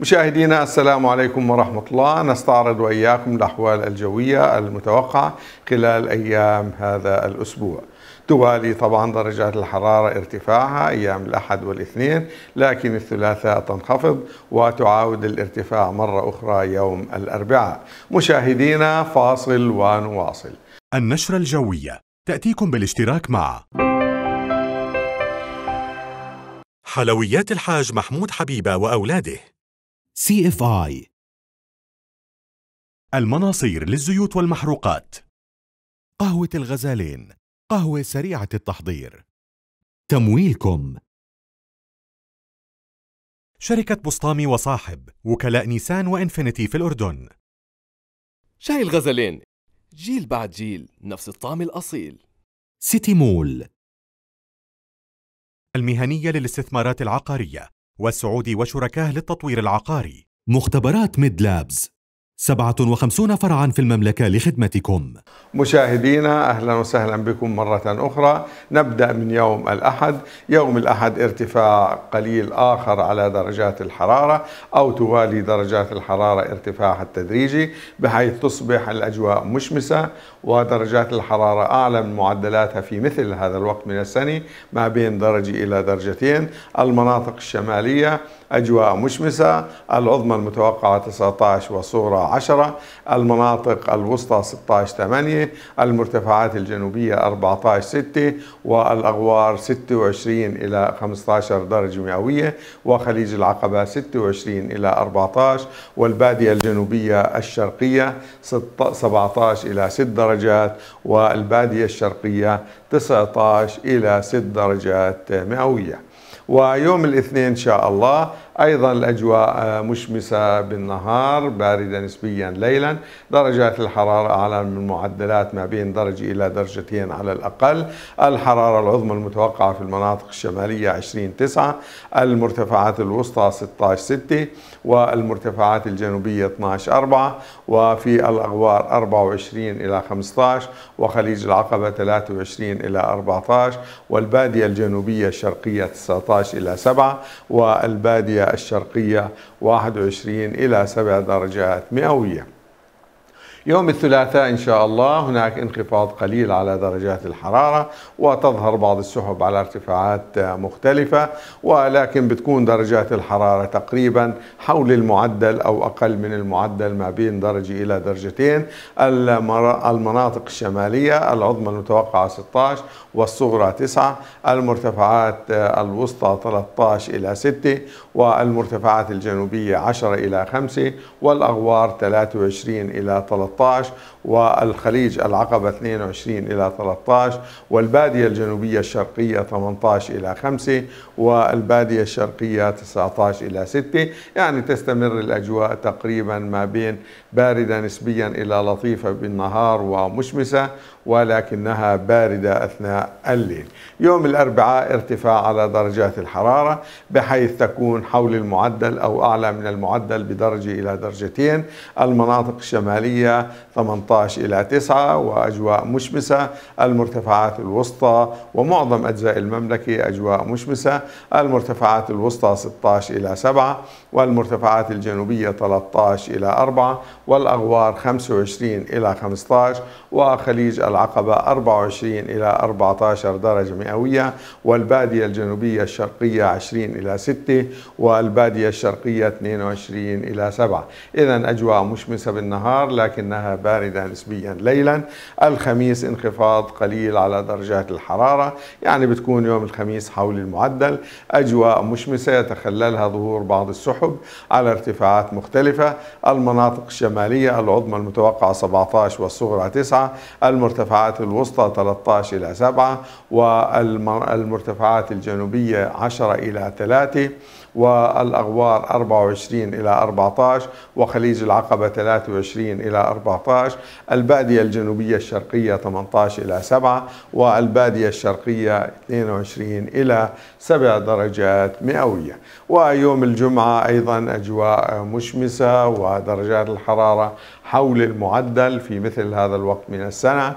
مشاهدينا السلام عليكم ورحمة الله. نستعرض وإياكم الأحوال الجوية المتوقعة خلال أيام هذا الأسبوع. توالي طبعا درجات الحرارة ارتفاعها أيام الأحد والاثنين لكن الثلاثاء تنخفض وتعاود الارتفاع مرة أخرى يوم الأربعاء. مشاهدينا فاصل ونواصل. النشرة الجوية. تأتيكم بالاشتراك مع حلويات الحاج محمود حبيبة وأولاده. آي. المناصير للزيوت والمحروقات. قهوة الغزالين قهوة سريعة التحضير. تمويلكم. شركة بسطامي وصاحب وكلاء نيسان وإنفينيتي في الأردن. شاي الغزلين جيل بعد جيل نفس الطعم الأصيل. سيتي مول. المهنية للاستثمارات العقارية. والسعودي وشركاه للتطوير العقاري. مختبرات ميد لابز. 57 فرعا في المملكة لخدمتكم. مشاهدينا أهلا وسهلا بكم مرة أخرى. نبدأ من يوم الأحد. يوم الأحد ارتفاع قليل آخر على درجات الحرارة أو توالي درجات الحرارة ارتفاعها التدريجي بحيث تصبح الأجواء مشمسة ودرجات الحرارة أعلى من معدلاتها في مثل هذا الوقت من السنة ما بين درجه إلى درجتين. المناطق الشمالية أجواء مشمسة العظمى المتوقعة 19 والصغرى 10 المناطق الوسطى 16 8 المرتفعات الجنوبية 14 6 والأغوار 26 إلى 15 درجة مئوية وخليج العقبة 26 إلى 14 والبادية الجنوبية الشرقية 17 إلى 6 درجات والبادية الشرقية 19 إلى 6 درجات مئوية. ويوم الاثنين إن شاء الله أيضا الأجواء مشمسة بالنهار باردة نسبيا ليلا. درجات الحرارة أعلى من المعدلات ما بين درجة إلى درجتين على الأقل. الحرارة العظمى المتوقعة في المناطق الشمالية 20 9 المرتفعات الوسطى 16 6 والمرتفعات الجنوبية 12 4 وفي الأغوار 24 إلى 15 وخليج العقبة 23 إلى 14 والبادية الجنوبية الشرقية 19 إلى 7 والبادية الشرقية 21 إلى 7 درجات مئوية. يوم الثلاثاء إن شاء الله هناك انخفاض قليل على درجات الحرارة وتظهر بعض السحب على ارتفاعات مختلفة ولكن بتكون درجات الحرارة تقريبا حول المعدل أو أقل من المعدل ما بين درجة إلى درجتين. المناطق الشمالية العظمى المتوقعة 16 والصغرى 9 المرتفعات الوسطى 13 إلى 6 والمرتفعات الجنوبية 10 إلى 5 والأغوار 23 إلى 13 والخليج العقبة 22 إلى 13 والبادية الجنوبية الشرقية 18 إلى 5 والبادية الشرقية 19 إلى 6 يعني تستمر الأجواء تقريبا ما بين باردة نسبيا إلى لطيفة بالنهار ومشمسة ولكنها باردة أثناء الليل. يوم الأربعاء ارتفاع على درجات الحرارة بحيث تكون حول المعدل أو أعلى من المعدل بدرجة إلى درجتين. المناطق الشمالية 18 إلى 9 وأجواء مشمسة. المرتفعات الوسطى ومعظم أجزاء المملكة أجواء مشمسة. المرتفعات الوسطى 16 إلى 7 والمرتفعات الجنوبية 13 إلى 4 والأغوار 25 إلى 15 وخليج العقبة 24 إلى 14 درجة مئوية والبادية الجنوبية الشرقية 20 إلى 6 والبادية الشرقية 22 إلى 7 إذا أجواء مشمسة بالنهار لكنها باردة نسبيا ليلا. الخميس انخفاض قليل على درجات الحرارة يعني بتكون يوم الخميس حول المعدل. أجواء مشمسة يتخللها ظهور بعض السحب على ارتفاعات مختلفة. المناطق الشمالية العظمى المتوقعة 17 والصغرى 9 المرتفعات الوسطى 13 إلى 7 والمرتفعات الجنوبية 10 إلى 3 والأغوار 24 إلى 14 وخليج العقبة 23 إلى 14 البادية الجنوبية الشرقية 18 إلى 7 والبادية الشرقية 22 إلى 7 درجات مئوية ويوم الجمعة أيضا أجواء مشمسة ودرجات الحرارة حول المعدل في مثل هذا الوقت من السنة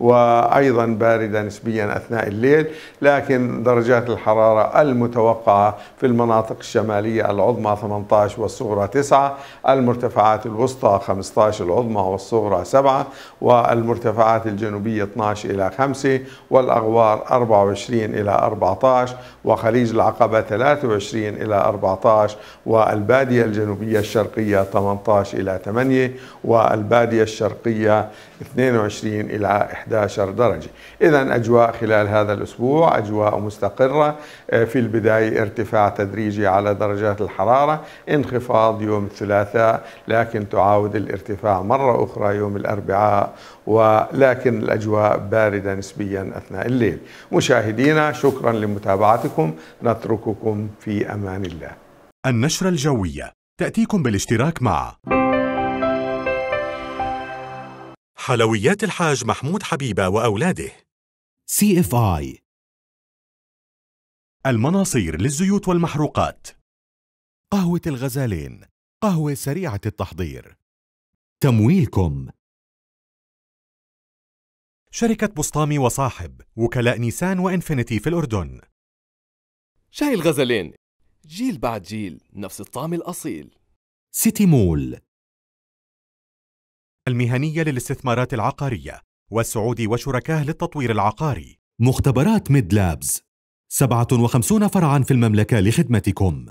وأيضا باردة نسبيا أثناء الليل لكن درجات الحرارة المتوقعة في المناطق الشمالية العظمى 18 والصغرى 9 المرتفعات الوسطى 15 العظمى والصغرى 7 والمرتفعات الجنوبية 12 إلى 5 والأغوار 24 إلى 14 وخليج العقبة 23 إلى 14 والبادية الجنوبية الشرقية 18 إلى 8 والبادية الشرقية 22 إلى 11 درجة. إذا أجواء خلال هذا الأسبوع أجواء مستقرة آه، في البداية ارتفاع تدريجي على درجات الحرارة انخفاض يوم الثلاثاء لكن تعاود الارتفاع مرة أخرى يوم الأربعاء ولكن الأجواء باردة نسبيا أثناء الليل. مشاهدينا شكرا لمتابعتكم. نترككم في أمان الله. النشرة الجوية. تأتيكم بالاشتراك مع حلويات الحاج محمود حبيبة وأولاده. CFI. المناصير للزيوت والمحروقات. قهوة الغزالين. قهوة سريعة التحضير. تمويلكم. شركة بسطامي وصاحب وكلاء نيسان وإنفينيتي في الأردن. شاي الغزلين جيل بعد جيل نفس الطعم الأصيل. سيتي مول. المهنية للاستثمارات العقارية والسعودي وشركاه للتطوير العقاري. مختبرات ميد لابز. 57 فرعا في المملكة لخدمتكم.